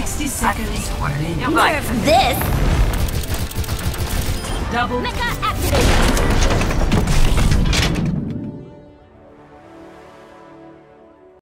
Kills More going for this! Double Mecha activated!